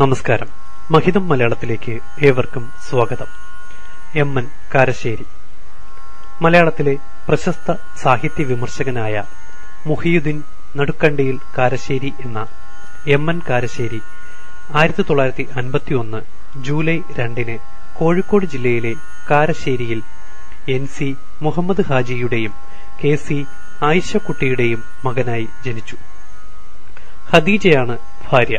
നമസ്കാരം. മഹിതം മലയാളത്തിലേക്ക് ഏവർക്കും സ്വാഗതം. M N Karassery. മലയാളത്തിലെ പ്രശസ്ത സാഹിത്യ വിമർശകനായ മുഹിയുദ്ദീൻ നടുക്കണ്ടിയിൽ കാരശ്ശേരി എന്ന എം എൻ കാരശ്ശേരി ആയിരത്തി തൊള്ളായിരത്തി അൻപത്തിയൊന്ന് ജൂലൈ രണ്ടിന് കോഴിക്കോട് ജില്ലയിലെ കാരശ്ശേരിയിൽ എൻ സി മുഹമ്മദ് ഹാജിയുടെയും കെ സി ആയിഷക്കുട്ടിയുടെയും മകനായി ജനിച്ചു. ഹദീജയാണ് ഭാര്യ.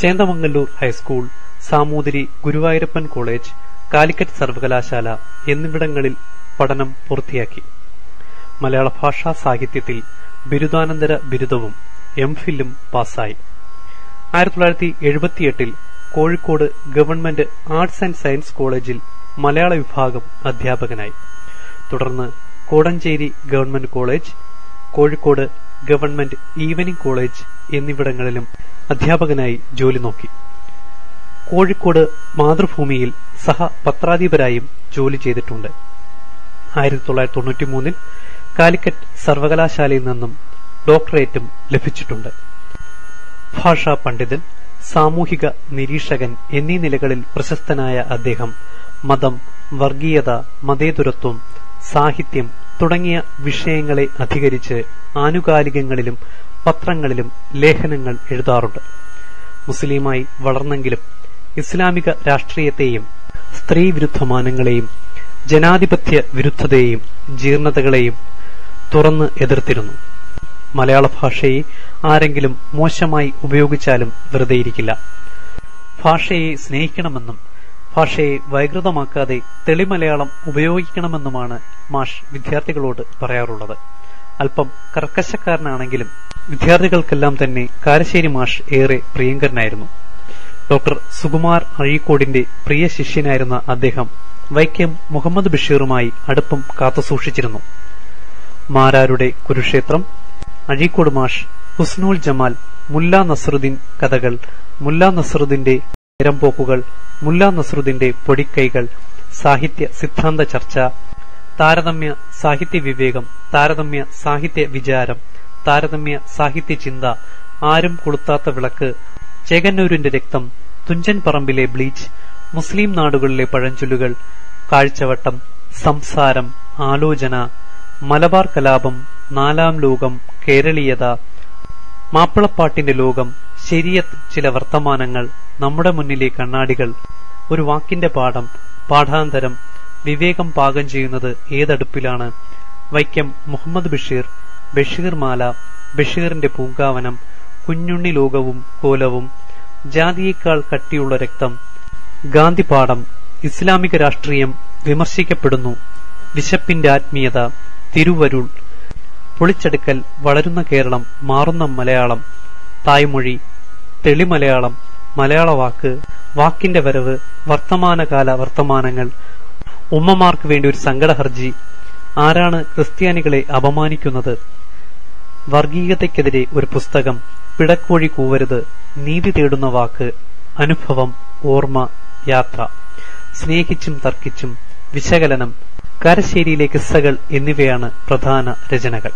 Chendamangalloor high school Samoothiri Guruvayurappan college Calicut സർവകലാശാല എന്നിവിടങ്ങളിൽ പഠനം പൂർത്തിയാക്കി. മലയാള ഭാഷാ സാഹിത്യത്തിൽ ബിരുദാനന്തര ബിരുദവും എം ഫില്ലും പാസ്സായി. ആയിരത്തി തൊള്ളായിരത്തി എഴുപത്തിയെട്ടിൽ Kozhikode government arts and science കോളേജിൽ മലയാള വിഭാഗം അധ്യാപകനായി. തുടർന്ന് Kodanchery government college Kozhikode government evening college എന്നിവിടങ്ങളിലും അധ്യാപകനായി ജോലി നോക്കി. കോഴിക്കോട് മാതൃഭൂമിയിൽ സഹ പത്രാധിപരായും ജോലി ചെയ്തിട്ടുണ്ട്. ആയിരത്തി തൊള്ളായിരത്തി തൊണ്ണൂറ്റിമൂന്നിൽ കാലിക്കറ്റ് സർവകലാശാലയിൽ നിന്നും ഡോക്ടറേറ്റും ലഭിച്ചിട്ടുണ്ട്. ഭാഷാ പണ്ഡിതൻ സാമൂഹിക നിരീക്ഷകൻ എന്നീ നിലകളിൽ പ്രശസ്തനായ അദ്ദേഹം മതം വർഗീയത മതേതുരത്വം സാഹിത്യം തുടങ്ങിയ വിഷയങ്ങളെ അധികരിച്ച് ആനുകാലികങ്ങളിലും പത്രങ്ങളിലും ലേഖനങ്ങൾ എഴുതാറുണ്ട്. മുസ്ലിമായി വളർന്നെങ്കിലും ഇസ്ലാമിക രാഷ്ട്രീയത്തെയും സ്ത്രീവിരുദ്ധമാനങ്ങളെയും ജനാധിപത്യ വിരുദ്ധതയെയും ജീർണതകളെയും തുറന്ന് എതിർത്തിരുന്നു. മലയാള ഭാഷയെ ആരെങ്കിലും മോശമായി ഉപയോഗിച്ചാലും വെറുതെയിരിക്കില്ല ഭാഷയെ സ്നേഹിക്കണമെന്നും ഭാഷയെ വൈകൃതമാക്കാതെ തെളിമലയാളം ഉപയോഗിക്കണമെന്നുമാണ് മാഷ് വിദ്യാർത്ഥികളോട് പറയാറുള്ളത്. അല്പം കർക്കശക്കാരനാണെങ്കിലും വിദ്യാർത്ഥികൾക്കെല്ലാം തന്നെ കാരശ്ശേരി മാഷ് ഏറെ പ്രിയങ്കരനായിരുന്നു. ഡോക്ടർ സുകുമാർ അഴീക്കോടിന്റെ പ്രിയ ശിഷ്യനായിരുന്ന അദ്ദേഹം വൈക്കം മുഹമ്മദ് ബഷീറുമായി അടുപ്പം കാത്തുസൂക്ഷിച്ചിരുന്നു. മാരാരുടെ കുരുക്ഷേത്രം അഴീക്കോട് മാഷ് ഹുസ്നുൽ ജമാൽ മുല്ല നസറുദ്ദീൻ കഥകൾ മുല്ല നസറുദ്ദീന്റെ നിരംപോക്കുകൾ മുല്ല നസറുദ്ദീന്റെ പൊടിക്കൈകൾ സാഹിത്യ സിദ്ധാന്ത ചർച്ച താരതമ്യ സാഹിത്യ വിവേകം താരതമ്യ സാഹിത്യ വിചാരം താരതമ്യ സാഹിത്യ ചിന്ത ആരും കൊളുത്താത്ത വിളക്ക് ചേകന്നൂരിന്റെ രക്തം തുഞ്ചൻ പറമ്പിലെ ബ്ലീച്ച് മുസ്ലിം നാടുകളിലെ പഴഞ്ചൊല്ലുകൾ കാഴ്ചവട്ടം സംസാരം ആലോചന മലബാർ കലാപം നാലാം ലോകം കേരളീയത മാപ്പിളപ്പാട്ടിന്റെ ലോകം ശരിയത്ത് ചില വർത്തമാനങ്ങൾ നമ്മുടെ മുന്നിലെ കണ്ണാടികൾ ഒരു വാക്കിന്റെ പാഠം പാഠാന്തരം വിവേകം പാകം ചെയ്യുന്നത് ഏതടുപ്പിലാണ്? വൈക്കം മുഹമ്മദ് ബഷീർ ബഷീർ മാല ബഷീറിന്റെ പൂങ്കാവനം കുഞ്ഞുണ്ണി ലോകവും കോലവും ജാതിയേക്കാൾ കട്ടിയുള്ള രക്തം ഗാന്ധിപാഠം ഇസ്ലാമിക രാഷ്ട്രീയം വിമർശിക്കപ്പെടുന്നു. വിശപ്പിന്റെ ആത്മീയത തിരുവരുൾ പൊളിച്ചെടുക്കൽ വളരുന്ന കേരളം മാറുന്ന മലയാളം തായ്മൊഴി തെളിമലയാളം മലയാള വാക്ക് വാക്കിന്റെ വരവ് വർത്തമാനകാല വർത്തമാനങ്ങൾ ഉമ്മമാർക്ക് വേണ്ടി ഒരു സങ്കടഹർജി ആരാണ് ക്രിസ്ത്യാനികളെ അപമാനിക്കുന്നത്? വർഗീയതയ്ക്കെതിരെ ഒരു പുസ്തകം പിടക്കോഴി കൂവരുത് നീതി തേടുന്ന വാക്ക് അനുഭവം ഓർമ്മ യാത്ര. സ്നേഹിച്ചും തർക്കിച്ചും വിശകലനം കരശ്ശേരിയിലെ കിസ്സകൾ എന്നിവയാണ് പ്രധാന രചനകൾ.